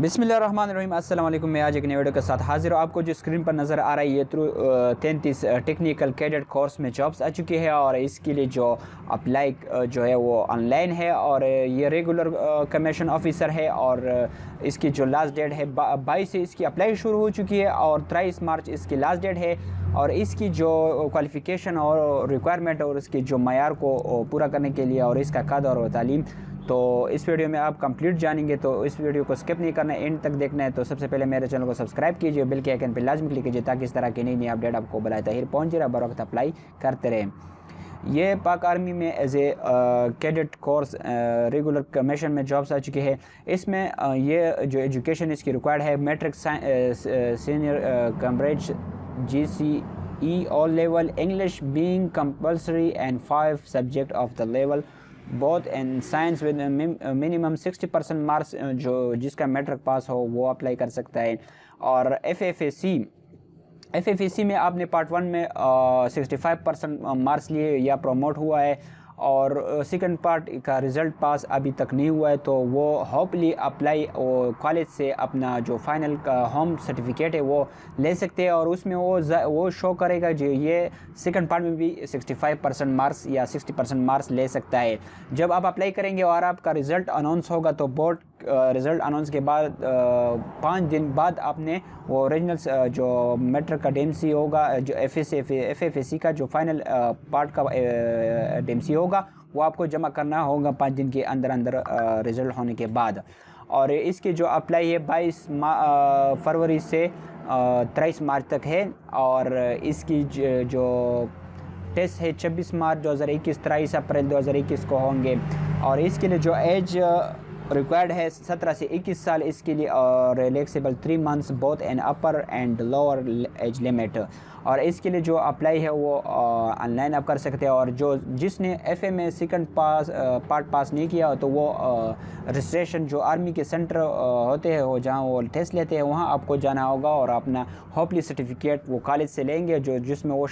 बिसमीम अल्लाम मैं आज एक नए वीडियो के साथ हाजिर हूँ। आपको जो स्क्रीन पर नज़र आ रही है थ्रू तैंतीस टेक्निकल कैडेट कोर्स में जॉब्स आ चुकी है और इसके लिए जो अप्लाई जो है वो ऑनलाइन है और ये रेगुलर कमीशन ऑफिसर है और इसकी जो लास्ट डेट है बाईस से इसकी अप्लाई शुरू हो चुकी है और तेईस मार्च इसकी लास्ट डेट है और इसकी जो क्वालिफ़िकेशन और रिक्वायरमेंट और इसकी जो मैार को पूरा करने के लिए और इसका कद और तालीम तो इस वीडियो में आप कंप्लीट जानेंगे तो इस वीडियो को स्किप नहीं करना एंड तक देखना है। तो सबसे पहले मेरे चैनल को सब्सक्राइब कीजिए बिल के आइकन पर लाजमी क्लिक कीजिए ताकि इस तरह की नई नई अपडेट आपको बनाए तहिर पहुँच रहा बर वक्त अप्लाई करते रहें। ये पाक आर्मी में as a cadet course regular commission में जॉब्स आ चुकी है। इसमें uh, ये जो एजुकेशन इसकी रिक्वायर्ड है matric senior Cambridge G C E O level English being compulsory and five subject of the level both in science with minimum sixty percent marks जो जिसका मेट्रिक पास हो, वो अप्लाई कर सकता है। और F F A C F F A C में आपने पार्ट वन में सिक्सटी फाइव परसेंट मार्क्स लिए या प्रमोट हुआ है। और सेकंड पार्ट का रिज़ल्ट पास अभी तक नहीं हुआ है तो वो होपली अप्लाई कॉलेज से अपना जो फाइनल का होम सर्टिफिकेट है, वो ले सकते हैं और उसमें वो वो शो करेगा जो ये सेकंड पार्ट में भी 65 परसेंट मार्क्स या 60 परसेंट मार्क्स ले सकता है। जब आप अप्लाई करेंगे और आपका रिज़ल्ट अनाउंस होगा तो बोर्ड रिज़ल्ट अनाउंस के बाद पाँच दिन बाद आपने वो ओरिजिनल जो मेट्रिक का डेमसी होगा जो F S F F C का जो फाइनल पार्ट का डेमसी होगा, वो आपको जमा करना होगा पाँच दिन के अंदर अंदर रिज़ल्ट होने के बाद। और इसकी जो अप्लाई है बाईस फरवरी से तेईस मार्च तक है। और इसकी जो टेस्ट है छब्बीस मार्च दो हज़ार तेईस अप्रैल दो हज़ार इक्कीस को होंगे। और इसके लिए जो एज रिक्वायर्ड है सत्रह से इक्कीस साल इसके लिए और relaxable three months both an upper and lower age limit और इसके लिए जो अप्लाई है वो ऑनलाइन आप कर सकते हैं और जो जिसने एफ़ ए में सेकेंड पास पार्ट पास नहीं किया तो वो रजिस्ट्रेशन जो आर्मी के सेंटर होते हैं वो जहाँ वो टेस्ट लेते हैं वहाँ आपको जाना होगा और अपना होपली सर्टिफिकेट वो कॉलेज से लेंगे जो जिसमें वो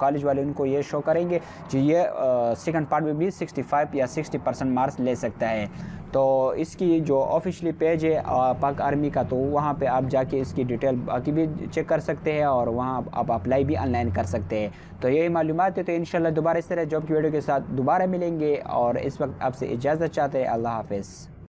कॉलेज वाले उनको ये शो करेंगे जो ये सेकेंड पार्ट में भी सिक्सटी फाइव या सिक्सटी परसेंट मार्क्स ले सकता है। तो इसकी जो ऑफिशियली पेज है पाक आर्मी का तो वहाँ पे आप जाके इसकी डिटेल बाकी भी चेक कर सकते हैं और वहाँ आप अप्लाई भी ऑनलाइन कर सकते हैं। तो यही मालूम है तो इन दोबारा इस तरह जॉब की वीडियो के साथ दोबारा मिलेंगे और इस वक्त आपसे इजाज़त चाहते हैं। अल्लाह हाफिज़।